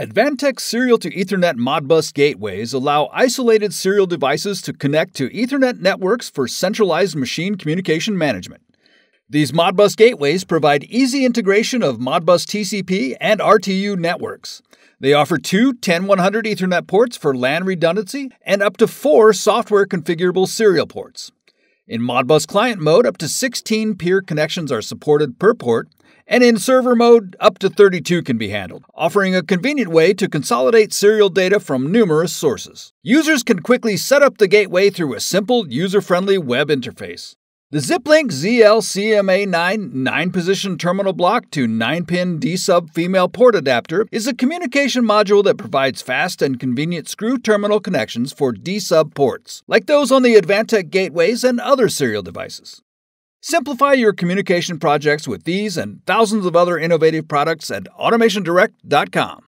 Advantech Serial to Ethernet Modbus gateways allow isolated serial devices to connect to Ethernet networks for centralized machine communication management. These Modbus gateways provide easy integration of Modbus TCP and RTU networks. They offer two 10100 Ethernet ports for LAN redundancy and up to four software configurable serial ports. In Modbus client mode, up to 16 peer connections are supported per port, and in server mode, up to 32 can be handled, offering a convenient way to consolidate serial data from numerous sources. Users can quickly set up the gateway through a simple, user friendly web interface. The ZipLink ZL-CMA9 9-position terminal block to 9-pin D-sub female port adapter is a communication module that provides fast and convenient screw terminal connections for D-sub ports, like those on the Advantech gateways and other serial devices. Simplify your communication projects with these and thousands of other innovative products at automationdirect.com.